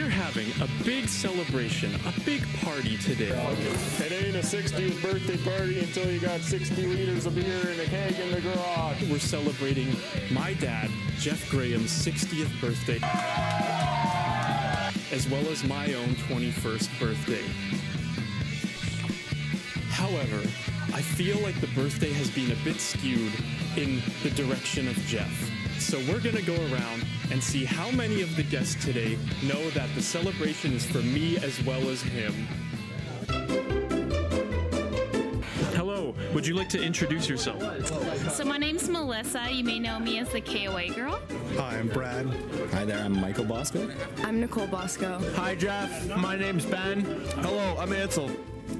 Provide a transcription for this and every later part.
We're having a big celebration, a big party today. It ain't a 60th birthday party until you got 60 liters of beer and a keg in the garage. We're celebrating my dad, Jeff Graham's 60th birthday, as well as my own 21st birthday. However, I feel like the birthday has been a bit skewed in the direction of Jeff. So we're gonna go around and see how many of the guests today know that the celebration is for me as well as him. Hello, would you like to introduce yourself? So my name's Melissa. You may know me as the KOA girl. Hi, I'm Brad. Hi there, I'm Michael Bosco. I'm Nicole Bosco. Hi, Jeff. My name's Ben. Hello, I'm Ansel.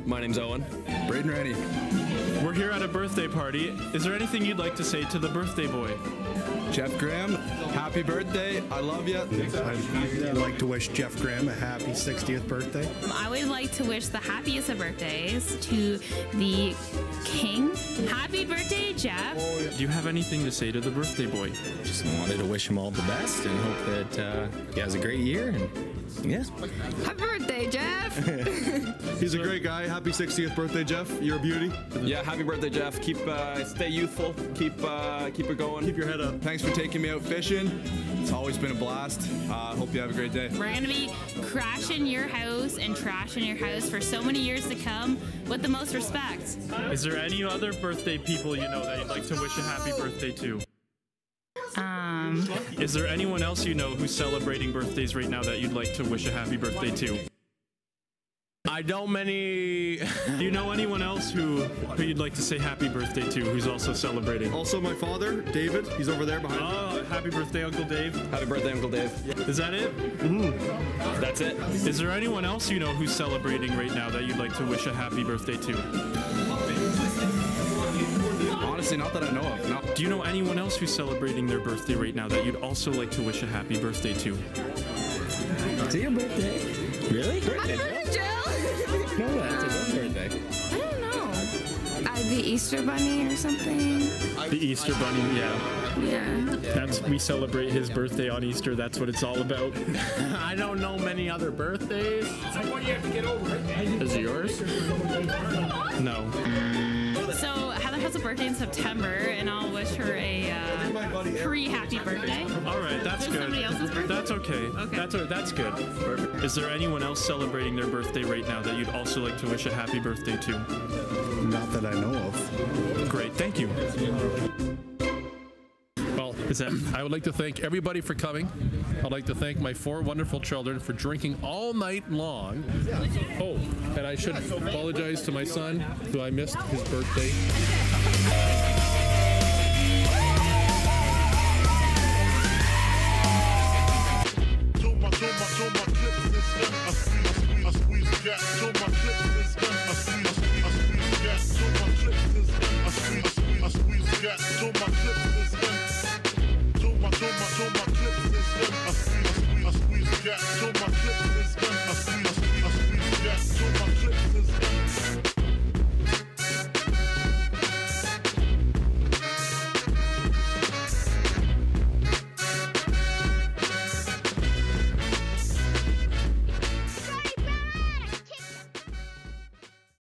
My name's Owen. Braden Rennie. We're here at a birthday party. Is there anything you'd like to say to the birthday boy? Jeff Graham, happy birthday. I love you. I'd like to wish Jeff Graham a happy 60th birthday. I would like to wish the happiest of birthdays to the king. Happy birthday, Jeff. Do you have anything to say to the birthday boy? Just wanted to wish him all the best and hope that uh, he has a great year. And yeah, Happy birthday, Jeff! He's a great guy. Happy 60th birthday, Jeff. You're a beauty. Yeah, happy birthday, Jeff. Keep uh, stay youthful. Keep uh, keep it going. Keep your head up. thanks for taking me out fishing. It's always been a blast. Uh, hope you have a great day. We're gonna be crashing your house and trashing your house for so many years to come with the most respect. Is there any other birthday people you know that you'd like to wish a happy birthday to? Um, Is there anyone else you know who's celebrating birthdays right now that you'd like to wish a happy birthday to? I know many. Do you know anyone else who, who you'd like to say happy birthday to who's also celebrating? Also, my father, David. He's over there behind me. Oh, happy birthday, Uncle Dave. Happy birthday, Uncle Dave. Is that it? That's it. Is there anyone else you know who's celebrating right now that you'd like to wish a happy birthday to? Honestly, not that I know of. No. Do you know anyone else who's celebrating their birthday right now that you'd also like to wish a happy birthday to? It's your birthday. Really? Happy birthday, Jill! No, that's a own birthday. I don't know. Uh, the Easter Bunny or something? The Easter Bunny, yeah. Yeah. That's we celebrate his birthday on Easter. That's what it's all about. I don't know many other birthdays. Is it yours? No. So Heather has a birthday in September, and I'll wish her a uh, pre-happy birthday. All right, that's Is good. somebody else's birthday? That's okay. Okay. That's o- that's good. Perfect. Is there anyone else celebrating their birthday right now that you'd also like to wish a happy birthday to? Not that I know of. Great, thank you. Is that I would like to thank everybody for coming. I'd like to thank my four wonderful children for drinking all night long. Oh, and I should apologize to my son, who I missed his birthday.